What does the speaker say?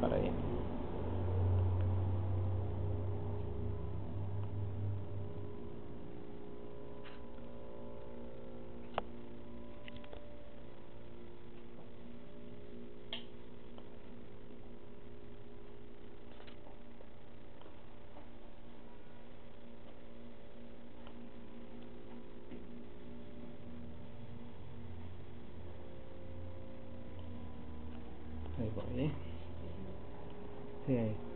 para allá. Ahí va, ¿eh? Yeah.